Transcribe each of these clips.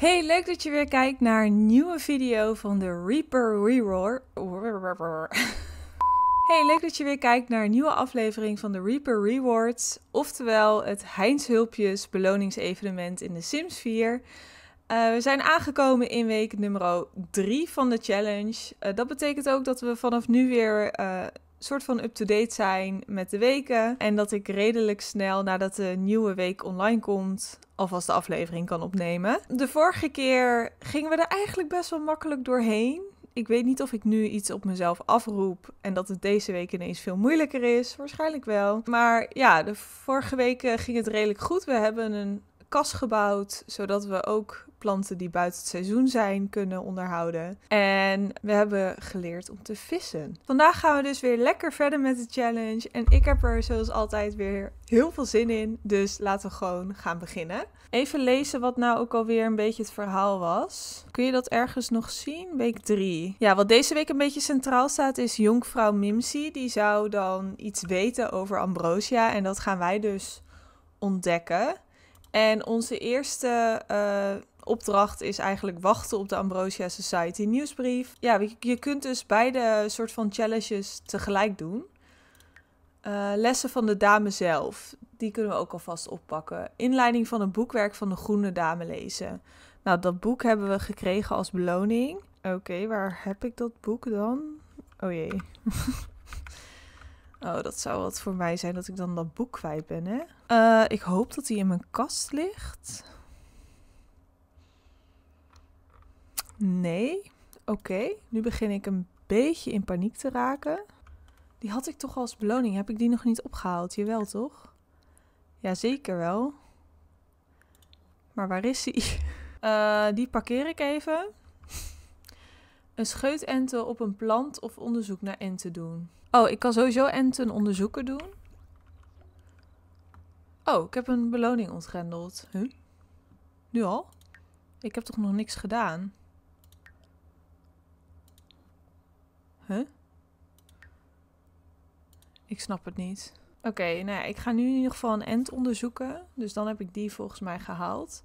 Hey, leuk dat je weer kijkt naar een nieuwe video van de Reaper Reroar. Hey, leuk dat je weer kijkt naar een nieuwe aflevering van de Reaper Rewards, oftewel het Heinz Hulpjes beloningsevenement in de Sims 4. Uh, we zijn aangekomen in week nummer 3 van de challenge. Uh, dat betekent ook dat we vanaf nu weer uh, soort van up-to-date zijn met de weken. En dat ik redelijk snel nadat de nieuwe week online komt, alvast de aflevering kan opnemen. De vorige keer gingen we er eigenlijk best wel makkelijk doorheen. Ik weet niet of ik nu iets op mezelf afroep en dat het deze week ineens veel moeilijker is. Waarschijnlijk wel. Maar ja, de vorige weken ging het redelijk goed. We hebben een kas gebouwd, zodat we ook planten die buiten het seizoen zijn kunnen onderhouden. En we hebben geleerd om te vissen. Vandaag gaan we dus weer lekker verder met de challenge. En ik heb er zoals altijd weer heel veel zin in. Dus laten we gewoon gaan beginnen. Even lezen wat nou ook alweer een beetje het verhaal was. Kun je dat ergens nog zien? Week 3. Ja, wat deze week een beetje centraal staat is jonkvrouw Mimsy. Die zou dan iets weten over Ambrosia. En dat gaan wij dus ontdekken. En onze eerste uh, opdracht is eigenlijk wachten op de Ambrosia Society nieuwsbrief. Ja, je kunt dus beide soort van challenges tegelijk doen. Uh, lessen van de dame zelf, die kunnen we ook alvast oppakken. Inleiding van een boekwerk van de Groene Dame lezen. Nou, dat boek hebben we gekregen als beloning. Oké, waar heb ik dat boek dan? Oh jee. oh, dat zou wat voor mij zijn dat ik dan dat boek kwijt ben, hè? Uh, ik hoop dat hij in mijn kast ligt. Nee. Oké, nu begin ik een beetje in paniek te raken. Die had ik toch als beloning. Heb ik die nog niet opgehaald? Jawel, toch? Ja, zeker wel. Maar waar is hij? Uh, die parkeer ik even. Een scheutenten op een plant of onderzoek naar enten doen. Oh, ik kan sowieso enten onderzoeken doen. Oh, ik heb een beloning ontgrendeld. Huh? Nu al? Ik heb toch nog niks gedaan? Huh? Ik snap het niet. Oké, nou ja, ik ga nu in ieder geval een end onderzoeken. Dus dan heb ik die volgens mij gehaald.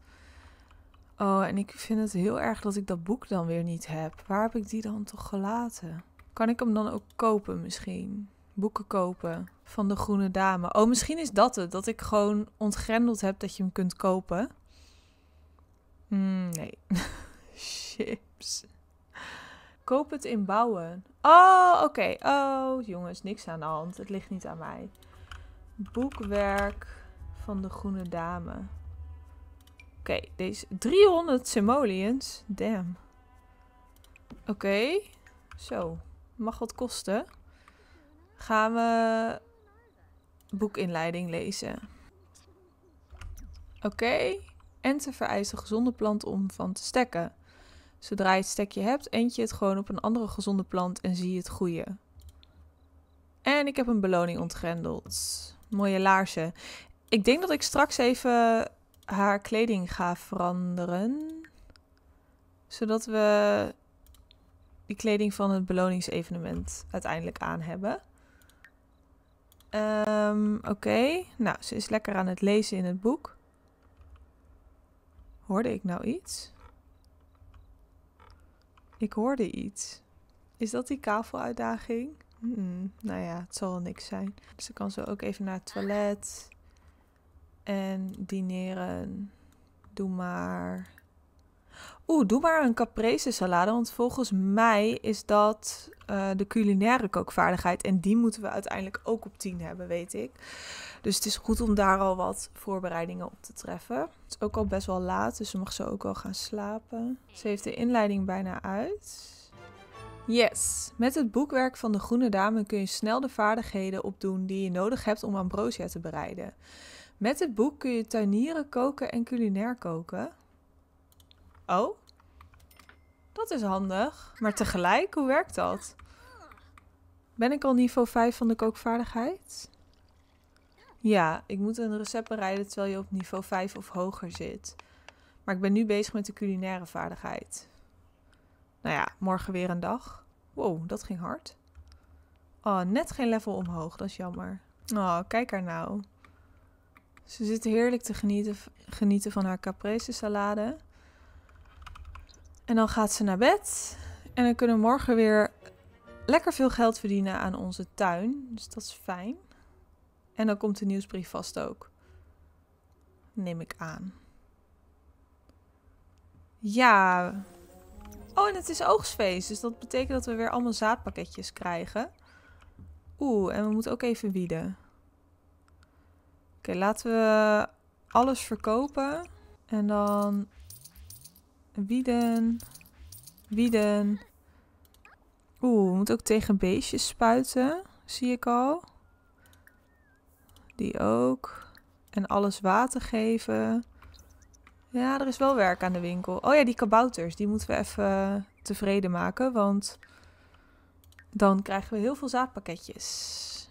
Oh, en ik vind het heel erg dat ik dat boek dan weer niet heb. Waar heb ik die dan toch gelaten? Kan ik hem dan ook kopen misschien? Boeken kopen van de Groene Dame. Oh, misschien is dat het. Dat ik gewoon ontgrendeld heb dat je hem kunt kopen. Mm, nee. Chips. Koop het in bouwen. Oh, oké. Oh, jongens, niks aan de hand. Het ligt niet aan mij. Boekwerk van de Groene Dame. Oké, deze 300 simoleons. Damn. Oké. Zo. Mag wat kosten. Gaan we boekinleiding lezen. Oké. En te vereisen gezonde plant om van te stekken. Zodra je het stekje hebt, eent je het gewoon op een andere gezonde plant en zie je het groeien. En ik heb een beloning ontgrendeld. Mooie laarzen. Ik denk dat ik straks even haar kleding ga veranderen. Zodat we die kleding van het beloningsevenement uiteindelijk aan hebben. Um, Oké, nou, ze is lekker aan het lezen in het boek. Hoorde ik nou iets? Ik hoorde iets. Is dat die kaveluitdaging? Nou ja, het zal niks zijn. Dan kan zo ook even naar het toilet. En dineren. Doe maar. Oeh, doe maar een caprese salade. Want volgens mij is dat uh, de culinaire kookvaardigheid. En die moeten we uiteindelijk ook op 10 hebben, weet ik. Dus het is goed om daar al wat voorbereidingen op te treffen. Het is ook al best wel laat, dus ze mag zo ook wel gaan slapen. Ze heeft de inleiding bijna uit. Yes, met het boekwerk van de Groene Dame kun je snel de vaardigheden opdoen die je nodig hebt om ambrosia te bereiden. Met het boek kun je tuinieren, koken en culinair koken. Oh, dat is handig. Maar tegelijk, hoe werkt dat? Ben ik al niveau 5 van de kookvaardigheid? Ja, ik moet een recept bereiden terwijl je op niveau 5 of hoger zit. Maar ik ben nu bezig met de culinaire vaardigheid. Nou ja, morgen weer een dag. Wow, dat ging hard. Oh, net geen level omhoog, dat is jammer. Oh, kijk haar nou. Ze zit heerlijk te genieten, genieten van haar caprese salade. En dan gaat ze naar bed. En dan kunnen we morgen weer lekker veel geld verdienen aan onze tuin. Dus dat is fijn. En dan komt de nieuwsbrief vast ook. Neem ik aan. Ja. Oh, en het is oogstfeest. Dus dat betekent dat we weer allemaal zaadpakketjes krijgen. Oeh, en we moeten ook even wieden. Oké, laten we alles verkopen. En dan wieden. Wieden. Oeh, we moeten ook tegen beestjes spuiten. Zie ik al. Die ook. En alles water geven. Ja, er is wel werk aan de winkel. Oh ja, die kabouters. Die moeten we even tevreden maken. Want dan krijgen we heel veel zaadpakketjes.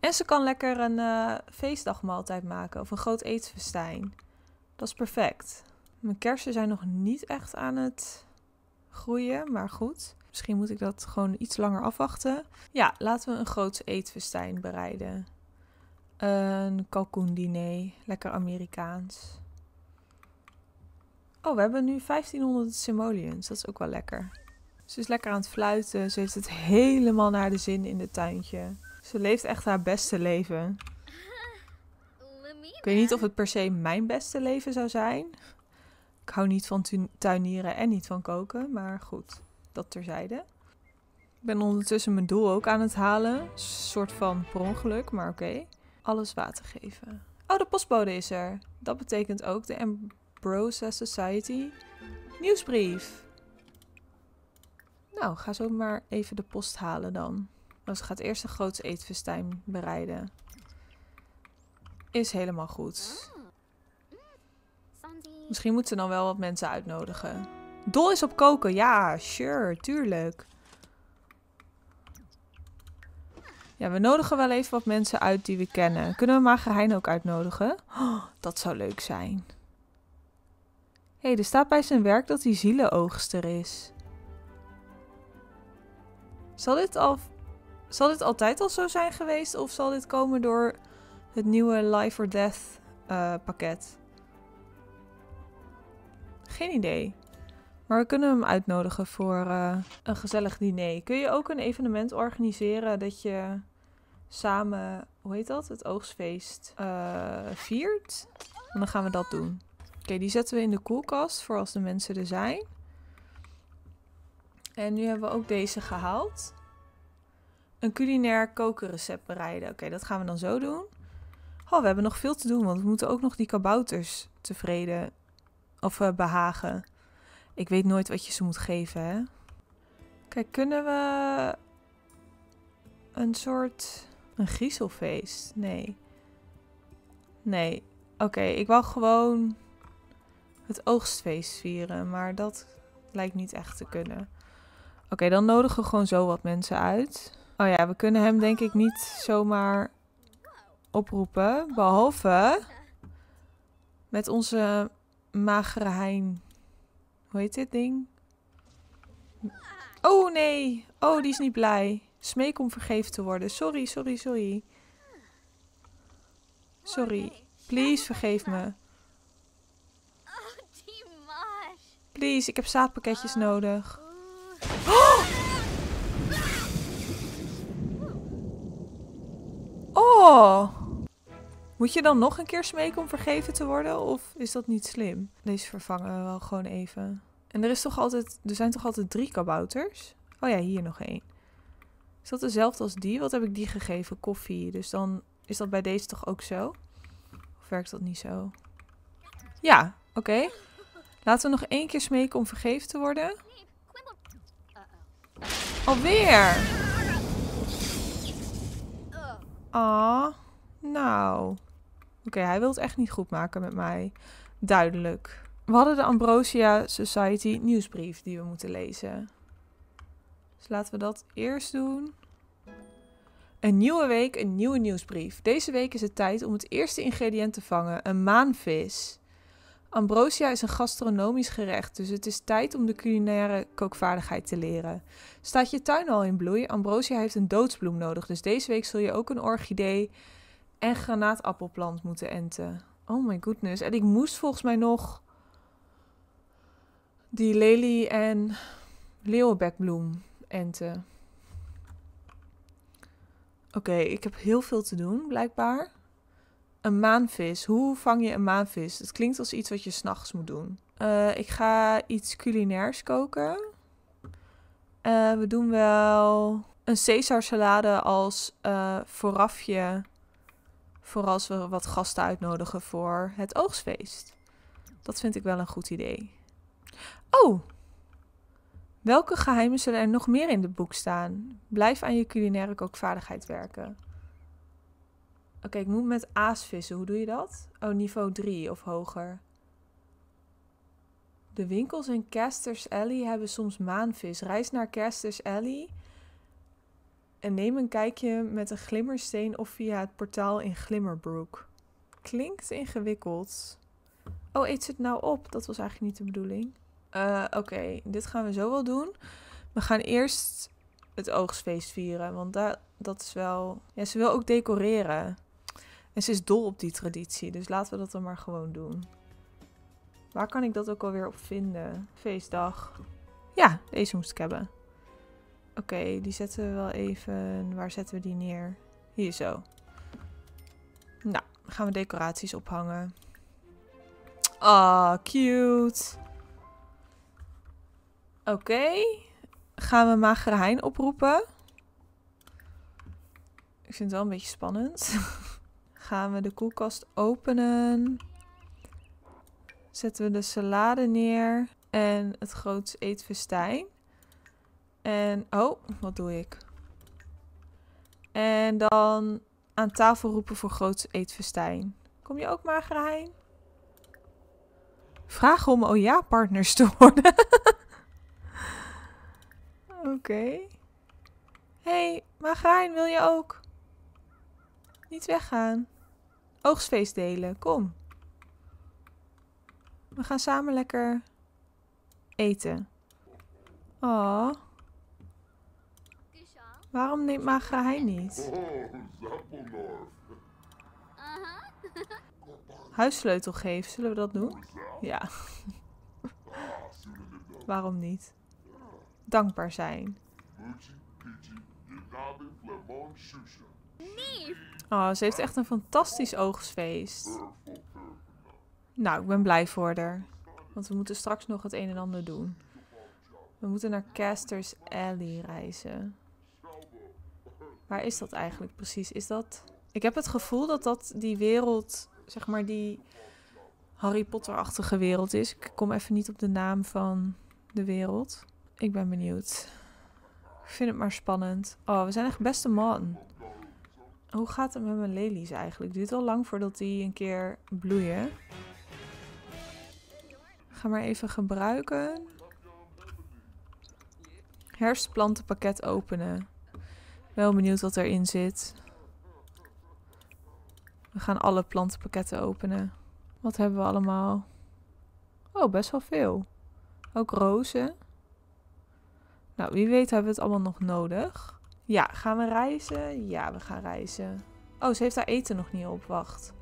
En ze kan lekker een uh, feestdagmaaltijd maken. Of een groot eetfestijn. Dat is perfect. Mijn kersen zijn nog niet echt aan het groeien. Maar goed. Misschien moet ik dat gewoon iets langer afwachten. Ja, laten we een groot eetfestijn bereiden. Een kalkoendiner. Lekker Amerikaans. Oh, we hebben nu 1500 simoleons. Dat is ook wel lekker. Ze is lekker aan het fluiten. Ze heeft het helemaal naar de zin in het tuintje. Ze leeft echt haar beste leven. Ik weet niet of het per se mijn beste leven zou zijn. Ik hou niet van tuinieren en niet van koken, maar goed, dat terzijde. Ik ben ondertussen mijn doel ook aan het halen. Een soort van per ongeluk, maar oké. Alles water geven. Oh, de postbode is er. Dat betekent ook de Ambrosia Society nieuwsbrief. Nou, ga zo maar even de post halen dan. Dus gaat eerst een groot eetfestijn bereiden. Is helemaal goed. Misschien moeten ze dan wel wat mensen uitnodigen. Dol is op koken. Ja, sure, tuurlijk. Ja, we nodigen wel even wat mensen uit die we kennen. Kunnen we Magerhein ook uitnodigen? Oh, dat zou leuk zijn. Hé, hey, er staat bij zijn werk dat hij zielenoogster is. Zal dit, al, zal dit altijd al zo zijn geweest? Of zal dit komen door het nieuwe Life or Death uh, pakket? Geen idee. Maar we kunnen hem uitnodigen voor uh, een gezellig diner. Kun je ook een evenement organiseren dat je samen, hoe heet dat? Het oogstfeest uh, viert? En dan gaan we dat doen. Oké, die zetten we in de koelkast voor als de mensen er zijn. En nu hebben we ook deze gehaald. Een culinair kokenrecept bereiden. Oké, dat gaan we dan zo doen. Oh, we hebben nog veel te doen, want we moeten ook nog die kabouters tevreden of uh, behagen. Ik weet nooit wat je ze moet geven, hè. Kijk, kunnen we een soort een griezelfeest? Nee. Nee. Oké, ik wou gewoon het oogstfeest vieren, maar dat lijkt niet echt te kunnen. Oké, dan nodigen we gewoon zo wat mensen uit. Oh ja, we kunnen hem denk ik niet zomaar oproepen. Behalve met onze magere hein. Hoe heet dit ding? Oh nee. Oh, die is niet blij. Smeek om vergeven te worden. Sorry, sorry, sorry. Sorry. Please, vergeef me. Please, ik heb zaadpakketjes nodig. Oh! oh! Moet je dan nog een keer smeken om vergeven te worden? Of is dat niet slim? Deze vervangen we wel gewoon even. En er, is toch altijd, er zijn toch altijd drie kabouters? Oh ja, hier nog één. Is dat dezelfde als die? Wat heb ik die gegeven? Koffie. Dus dan is dat bij deze toch ook zo? Of werkt dat niet zo? Ja, oké. Laten we nog één keer smeken om vergeven te worden. Alweer! Ah, nou. Oké, hij wil het echt niet goed maken met mij. Duidelijk. We hadden de Ambrosia Society nieuwsbrief die we moeten lezen. Dus laten we dat eerst doen. Een nieuwe week, een nieuwe nieuwsbrief. Deze week is het tijd om het eerste ingrediënt te vangen: een maanvis. Ambrosia is een gastronomisch gerecht, dus het is tijd om de culinaire kookvaardigheid te leren. Staat je tuin al in bloei? Ambrosia heeft een doodsbloem nodig, dus deze week zul je ook een orchidee en granaatappelplant moeten enten. Oh my goodness. En ik moest volgens mij nog die lelie en leeuwenbekbloem enten. Oké, ik heb heel veel te doen, blijkbaar. Een maanvis. Hoe vang je een maanvis? Het klinkt als iets wat je s'nachts moet doen. Uh, ik ga iets culinairs koken. Uh, we doen wel een Caesar salade als uh, voorafje. Voor als we wat gasten uitnodigen voor het oogstfeest. Dat vind ik wel een goed idee. Oh! Welke geheimen zullen er nog meer in het boek staan? Blijf aan je culinaire kookvaardigheid werken. Oké, ik moet met aas vissen. Hoe doe je dat? Oh, niveau 3 of hoger. De winkels in Casters Alley hebben soms maanvis. Reis naar Casters Alley en neem een kijkje met een glimmersteen of via het portaal in Glimmerbrook. Klinkt ingewikkeld. Oh, eet ze het nou op? Dat was eigenlijk niet de bedoeling. Uh, Oké, dit gaan we zo wel doen. We gaan eerst het oogstfeest vieren, want dat, dat is wel... Ja, ze wil ook decoreren. En ze is dol op die traditie, dus laten we dat dan maar gewoon doen. Waar kan ik dat ook alweer op vinden? Feestdag. Ja, deze moest ik hebben. Oké, die zetten we wel even... Waar zetten we die neer? Hier zo. Nou, gaan we decoraties ophangen. Ah, oh, cute. Oké. Gaan we Magere Hein oproepen. Ik vind het wel een beetje spannend. gaan we de koelkast openen. Zetten we de salade neer. En het groots eetfestijn. En, oh, wat doe ik? En dan aan tafel roepen voor groots eetfestijn. Kom je ook, Magerheim? Vragen om oh ja partners te worden. Oké. Okay. hey, Magerheim, wil je ook? Niet weggaan. Oogstfeest delen, kom. We gaan samen lekker eten. Oh. Waarom neemt Magra hij niet? Huissleutel geven, zullen we dat doen? Ja. Waarom niet? Dankbaar zijn. Oh, ze heeft echt een fantastisch oogstfeest. Nou, ik ben blij voor haar. Want we moeten straks nog het een en ander doen. We moeten naar Casters Alley reizen. Waar is dat eigenlijk precies? Is dat... Ik heb het gevoel dat dat die wereld, zeg maar die Harry Potter-achtige wereld is. Ik kom even niet op de naam van de wereld. Ik ben benieuwd. Ik vind het maar spannend. Oh, we zijn echt beste man. Hoe gaat het met mijn lelies eigenlijk? Het duurt al lang voordat die een keer bloeien. Ga maar even gebruiken. Herfstplantenpakket openen. Wel benieuwd wat erin zit. We gaan alle plantenpakketten openen. Wat hebben we allemaal? Oh, best wel veel. Ook rozen. Nou, wie weet hebben we het allemaal nog nodig. Ja, gaan we reizen? Ja, we gaan reizen. Oh, ze heeft haar eten nog niet op. Wacht.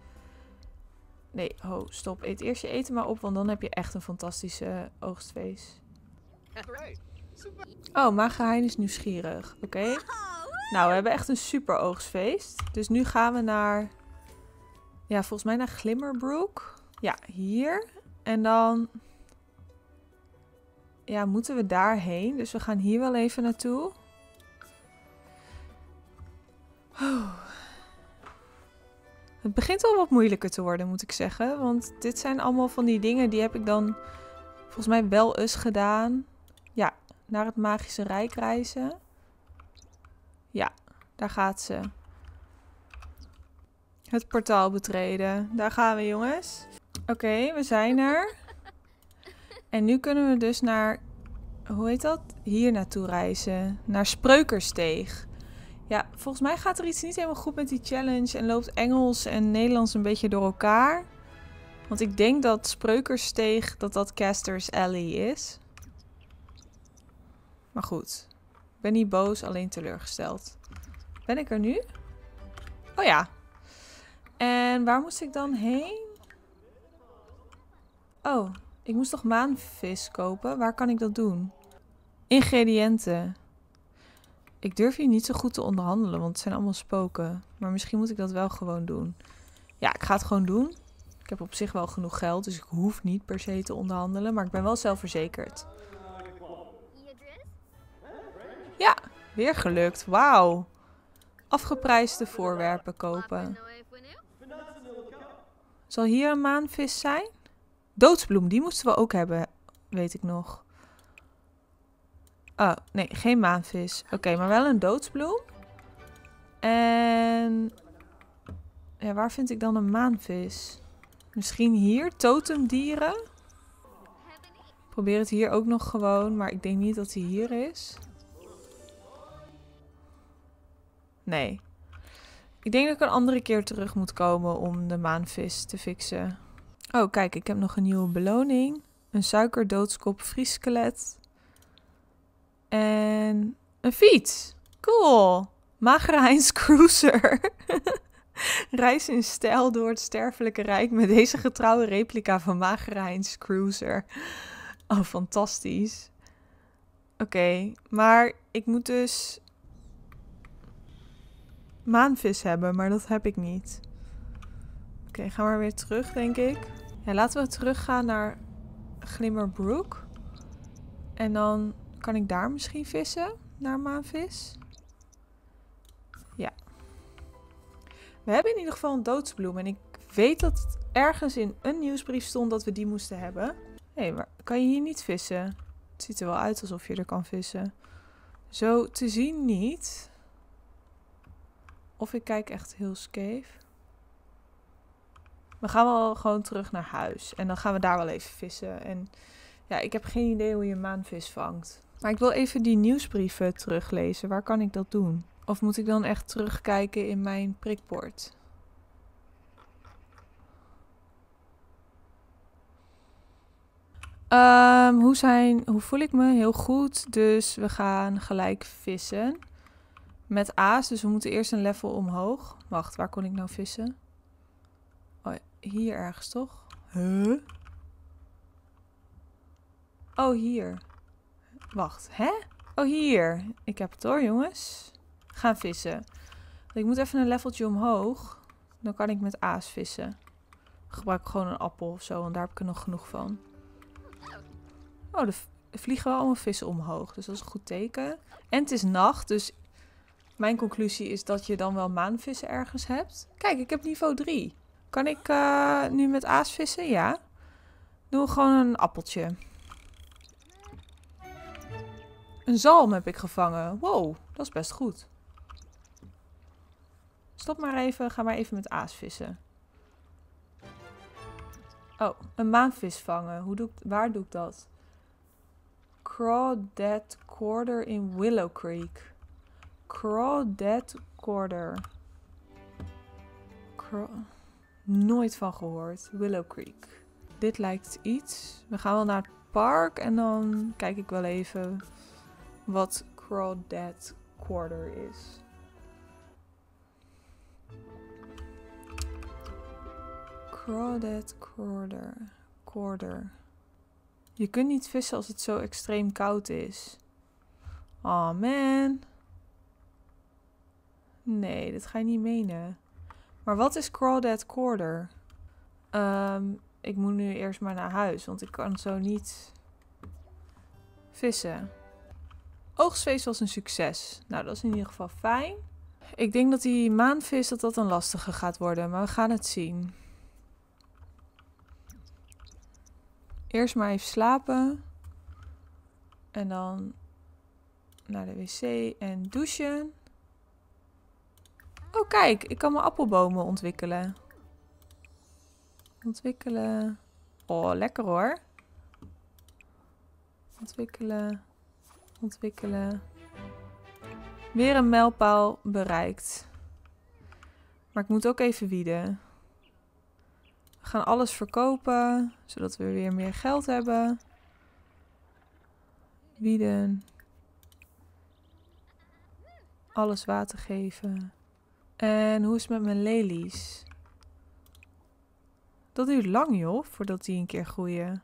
Nee, ho, stop. Eet eerst je eten maar op, want dan heb je echt een fantastische oogstfeest. Oh, Magehein is nieuwsgierig. Oké. Nou, we hebben echt een super oogstfeest. Dus nu gaan we naar... Ja, volgens mij naar Glimmerbrook. Ja, hier. En dan... Ja, moeten we daarheen. Dus we gaan hier wel even naartoe. Oh. Het begint al wat moeilijker te worden, moet ik zeggen. Want dit zijn allemaal van die dingen die heb ik dan volgens mij wel eens gedaan. Ja, naar het Magische Rijk reizen. Ja, daar gaat ze. Het portaal betreden. Daar gaan we, jongens. Oké, we zijn er. En nu kunnen we dus naar... Hoe heet dat? Hier naartoe reizen. Naar Spreukersteeg. Ja, volgens mij gaat er iets niet helemaal goed met die challenge. En loopt Engels en Nederlands een beetje door elkaar. Want ik denk dat Spreukersteeg, dat dat Casters Alley is. Maar goed. Ben niet boos, alleen teleurgesteld. Ben ik er nu? Oh ja. En waar moest ik dan heen? Oh, Ik moest toch maanvis kopen? Waar kan ik dat doen? Ingrediënten. Ik durf hier niet zo goed te onderhandelen, want het zijn allemaal spoken. Maar misschien moet ik dat wel gewoon doen. Ja, ik ga het gewoon doen. Ik heb op zich wel genoeg geld, dus ik hoef niet per se te onderhandelen. Maar ik ben wel zelfverzekerd. Ja, weer gelukt. Wauw. Afgeprijsde voorwerpen kopen. Zal hier een maanvis zijn? Doodsbloem, die moesten we ook hebben, weet ik nog. Oh, nee, geen maanvis. Oké, maar wel een doodsbloem. En... Ja, waar vind ik dan een maanvis? Misschien hier, totemdieren? Probeer het hier ook nog gewoon, maar ik denk niet dat hij hier is. Nee. Ik denk dat ik een andere keer terug moet komen om de maanvis te fixen. Oh, kijk, ik heb nog een nieuwe beloning. Een suikerdoodskop vrieskelet. En een fiets. Cool. Magere Heinz Cruiser. Reis in stijl door het sterfelijke rijk met deze getrouwe replica van Magere Heinz Cruiser. Oh, fantastisch. Oké, maar ik moet dus maanvis hebben, maar dat heb ik niet. Oké, gaan we weer terug, denk ik. Ja, laten we teruggaan naar Glimmerbrook. En dan kan ik daar misschien vissen, naar maanvis. Ja. We hebben in ieder geval een doodsbloem. En ik weet dat het ergens in een nieuwsbrief stond dat we die moesten hebben. Hé, hey, maar kan je hier niet vissen? Het ziet er wel uit alsof je er kan vissen. Zo te zien niet. Of ik kijk echt heel scheef. We gaan wel gewoon terug naar huis. En dan gaan we daar wel even vissen. En ja, ik heb geen idee hoe je maanvis vangt. Maar ik wil even die nieuwsbrieven teruglezen. Waar kan ik dat doen? Of moet ik dan echt terugkijken in mijn prikbord? Um, hoe, zijn, hoe voel ik me? Heel goed. Dus we gaan gelijk vissen. Met A's, dus we moeten eerst een level omhoog. Wacht, waar kon ik nou vissen? Oh, hier ergens toch? Huh? Oh, hier. Wacht, hè? Oh, hier. Ik heb het hoor, jongens. Gaan vissen. Ik moet even een leveltje omhoog. Dan kan ik met A's vissen. Ik gebruik gewoon een appel of zo, want daar heb ik er nog genoeg van. Oh, er vliegen wel allemaal vissen omhoog. Dus dat is een goed teken. En het is nacht, dus mijn conclusie is dat je dan wel maanvissen ergens hebt. Kijk, ik heb niveau 3. Kan ik uh, nu met aas vissen? Ja. Doe gewoon een appeltje. Een zalm heb ik gevangen. Wow, dat is best goed. Stop maar even. Ga maar even met aas vissen. Oh, een maanvis vangen. Hoe doe ik, waar doe ik dat? Crawdad Quarter in Willow Creek. Crawdad Quarter. Nooit van gehoord. Willow Creek. Dit lijkt iets. We gaan wel naar het park en dan kijk ik wel even wat Crawdad Quarter is. Crawdad Quarter. Quarter. Je kunt niet vissen als het zo extreem koud is. Oh man. Nee, dat ga je niet menen. Maar wat is Crawdad Quarter? Um, ik moet nu eerst maar naar huis, want ik kan zo niet vissen. Oogstfeest was een succes. Nou, dat is in ieder geval fijn. Ik denk dat die maanvis dat dat een lastige gaat worden, maar we gaan het zien. Eerst maar even slapen. En dan naar de wc en douchen. Oh, kijk, ik kan mijn appelbomen ontwikkelen. Ontwikkelen. Oh, lekker hoor. Ontwikkelen. Ontwikkelen. Weer een mijlpaal bereikt. Maar ik moet ook even wieden. We gaan alles verkopen, zodat we weer meer geld hebben. Wieden. Alles water geven. En hoe is het met mijn lelies? Dat duurt lang, joh, voordat die een keer groeien.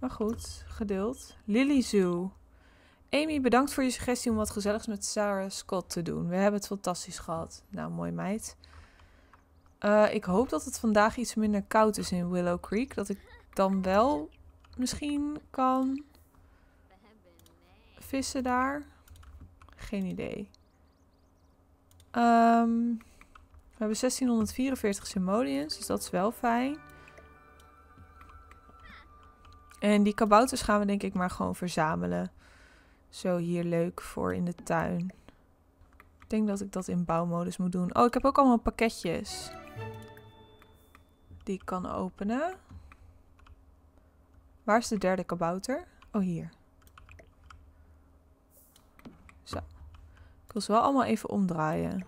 Maar goed, geduld. Lily Zoo. Amy, bedankt voor je suggestie om wat gezelligs met Sarah Scott te doen. We hebben het fantastisch gehad. Nou, mooi meid. Uh, ik hoop dat het vandaag iets minder koud is in Willow Creek. Dat ik dan wel misschien kan vissen daar. Geen idee. Um, we hebben 1644 simoleons, dus dat is wel fijn. En die kabouters gaan we denk ik maar gewoon verzamelen. Zo hier leuk voor in de tuin. Ik denk dat ik dat in bouwmodus moet doen. Oh, ik heb ook allemaal pakketjes. Die ik kan openen. Waar is de derde kabouter? Oh, hier. Zo. Ik wil ze wel allemaal even omdraaien.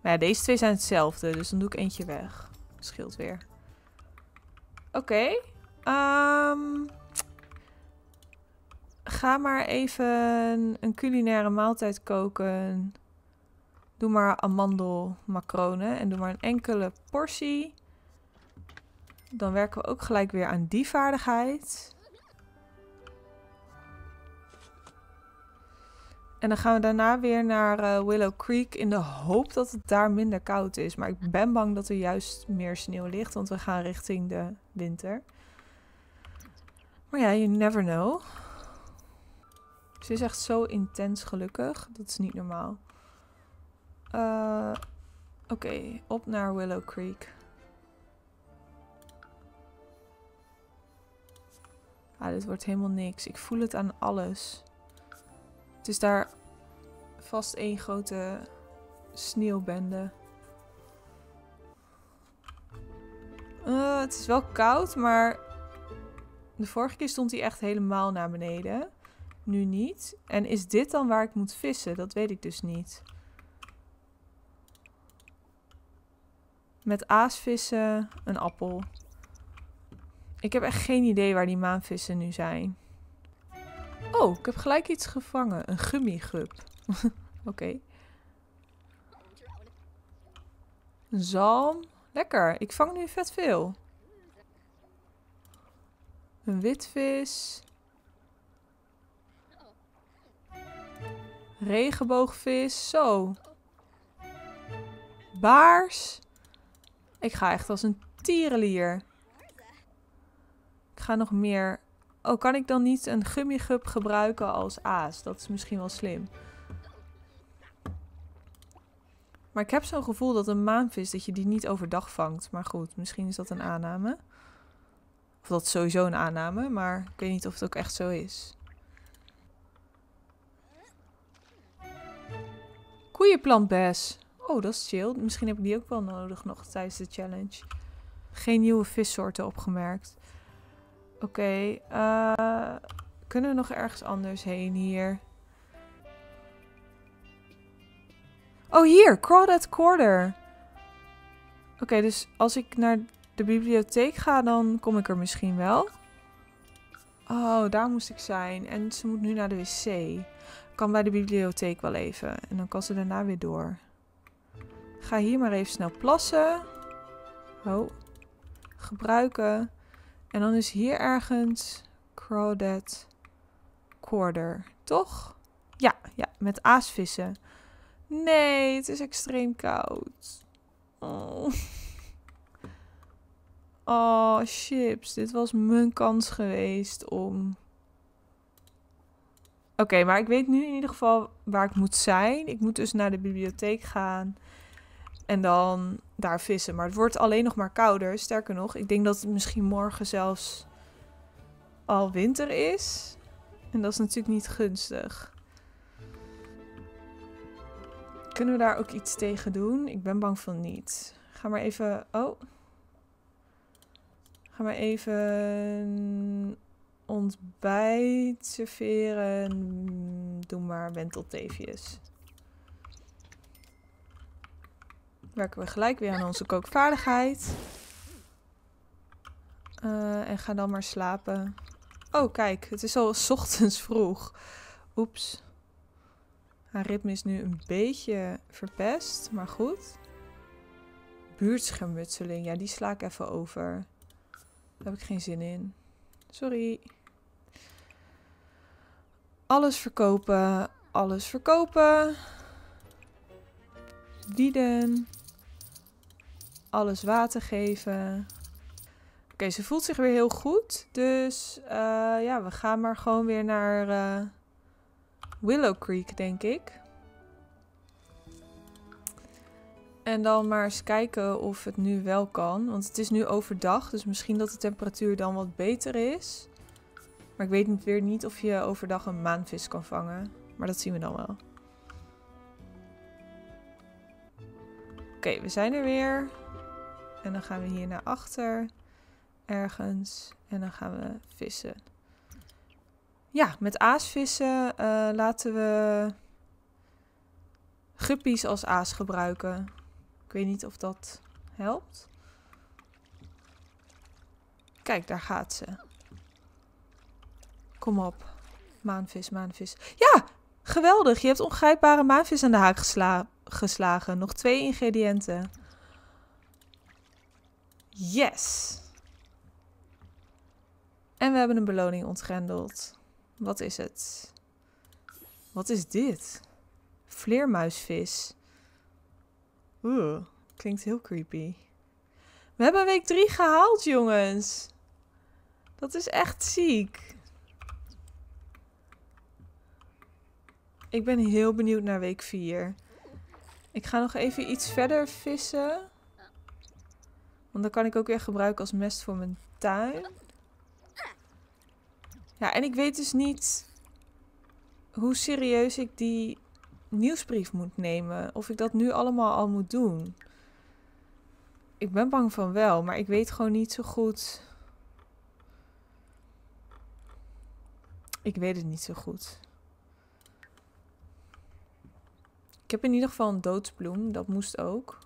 Maar ja, deze twee zijn hetzelfde, dus dan doe ik eentje weg. Scheelt weer. Oké. Um, ga maar even een culinaire maaltijd koken. Doe maar amandelmacronen en doe maar een enkele portie. Dan werken we ook gelijk weer aan die vaardigheid. En dan gaan we daarna weer naar uh, Willow Creek in de hoop dat het daar minder koud is. Maar ik ben bang dat er juist meer sneeuw ligt, want we gaan richting de winter. Maar ja, you never know. Ze is echt zo intens gelukkig. Dat is niet normaal. Uh, Oké, op naar Willow Creek. Ah, dit wordt helemaal niks. Ik voel het aan alles. Het is daar vast één grote sneeuwbende. Uh, het is wel koud, maar de vorige keer stond hij echt helemaal naar beneden. Nu niet. En is dit dan waar ik moet vissen? Dat weet ik dus niet. Met aasvissen, een appel. Ik heb echt geen idee waar die maanvissen nu zijn. Oh, ik heb gelijk iets gevangen. Een gummigup. Oké. Een zalm. Lekker. Ik vang nu vet veel. Een witvis. Regenboogvis. Zo. Baars. Ik ga echt als een tierenlier. Ik ga nog meer Oh, kan ik dan niet een gummigup gebruiken als aas? Dat is misschien wel slim. Maar ik heb zo'n gevoel dat een maanvis, dat je die niet overdag vangt. Maar goed, misschien is dat een aanname. Of dat is sowieso een aanname, maar ik weet niet of het ook echt zo is. Koeienplantbes. Oh, dat is chill. Misschien heb ik die ook wel nodig nog tijdens de challenge. Geen nieuwe vissoorten opgemerkt. Oké, uh, kunnen we nog ergens anders heen hier? Oh, hier, Crawdad Quarter. Oké, dus als ik naar de bibliotheek ga, dan kom ik er misschien wel. Oh, daar moest ik zijn. En ze moet nu naar de wc. Kan bij de bibliotheek wel even. En dan kan ze daarna weer door. Ga hier maar even snel plassen. Oh. Gebruiken. En dan is hier ergens Crawdad Quarter, toch? Ja, ja, met aasvissen. Nee, het is extreem koud. Oh. oh, chips. Dit was mijn kans geweest om... Oké, maar ik weet nu in ieder geval waar ik moet zijn. Ik moet dus naar de bibliotheek gaan. En dan daar vissen. Maar het wordt alleen nog maar kouder. Sterker nog, ik denk dat het misschien morgen zelfs al winter is. En dat is natuurlijk niet gunstig. Kunnen we daar ook iets tegen doen? Ik ben bang van niet. Ga maar even... Oh. Ga maar even ontbijt serveren. Doe maar wentelteefjes. werken we gelijk weer aan onze kookvaardigheid. Uh, en ga dan maar slapen. Oh, kijk, het is al ochtends vroeg. Oeps. Haar ritme is nu een beetje verpest, maar goed. Buurtschermutseling, ja, die sla ik even over. Daar heb ik geen zin in. Sorry. Alles verkopen. Alles verkopen. Bieden. Alles water geven. Oké, ze voelt zich weer heel goed. Dus uh, ja, we gaan maar gewoon weer naar uh, Willow Creek, denk ik. En dan maar eens kijken of het nu wel kan. Want het is nu overdag, dus misschien dat de temperatuur dan wat beter is. Maar ik weet weer niet of je overdag een maanvis kan vangen. Maar dat zien we dan wel. Oké, we zijn er weer. En dan gaan we hier naar achter. Ergens. En dan gaan we vissen. Ja, met aasvissen uh, laten we guppies als aas gebruiken. Ik weet niet of dat helpt. Kijk, daar gaat ze. Kom op. Maanvis, maanvis. Ja, geweldig. Je hebt ongrijpbare maanvis aan de haak geslagen. Nog twee ingrediënten. Yes. En we hebben een beloning ontgrendeld. Wat is het? Wat is dit? Vleermuisvis. Oeh, klinkt heel creepy. We hebben week 3 gehaald, jongens. Dat is echt ziek. Ik ben heel benieuwd naar week 4. Ik ga nog even iets verder vissen. Want dan kan ik ook weer gebruiken als mest voor mijn tuin. Ja, en ik weet dus niet hoe serieus ik die nieuwsbrief moet nemen. Of ik dat nu allemaal al moet doen. Ik ben bang van wel, maar ik weet gewoon niet zo goed. Ik weet het niet zo goed. Ik heb in ieder geval een doodsbloem. Dat moest ook.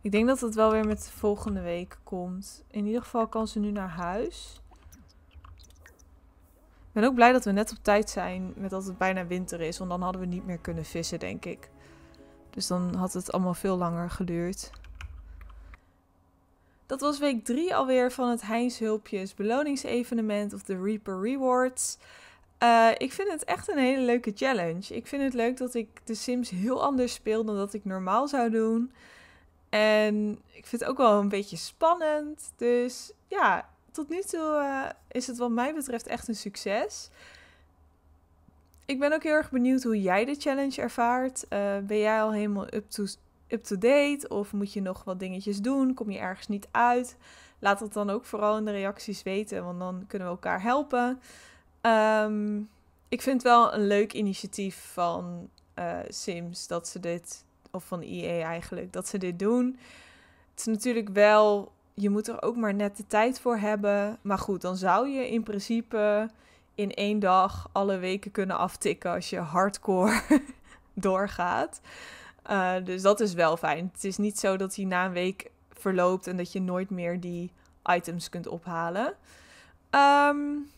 Ik denk dat het wel weer met de volgende week komt. In ieder geval kan ze nu naar huis. Ben ook blij dat we net op tijd zijn met dat het bijna winter is. Want dan hadden we niet meer kunnen vissen, denk ik. Dus dan had het allemaal veel langer geduurd. Dat was week 3 alweer van het Heinz Hulpjes beloningsevenement of de Reaper Rewards. Uh, ik vind het echt een hele leuke challenge. Ik vind het leuk dat ik de Sims heel anders speel dan dat ik normaal zou doen. En ik vind het ook wel een beetje spannend. Dus ja, tot nu toe uh, is het wat mij betreft echt een succes. Ik ben ook heel erg benieuwd hoe jij de challenge ervaart. Uh, ben jij al helemaal up-to-date? Up of moet je nog wat dingetjes doen? Kom je ergens niet uit? Laat het dan ook vooral in de reacties weten, want dan kunnen we elkaar helpen. Um, ik vind wel een leuk initiatief van uh, Sims dat ze dit, of van EA eigenlijk, dat ze dit doen. Het is natuurlijk wel, je moet er ook maar net de tijd voor hebben. Maar goed, dan zou je in principe in één dag alle weken kunnen aftikken als je hardcore doorgaat. Uh, dus dat is wel fijn. Het is niet zo dat hij na een week verloopt en dat je nooit meer die items kunt ophalen. Um,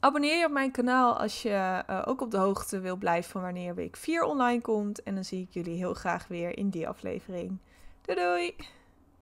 Abonneer je op mijn kanaal als je uh, ook op de hoogte wil blijven van wanneer week 4 online komt. En dan zie ik jullie heel graag weer in die aflevering. Doei doei!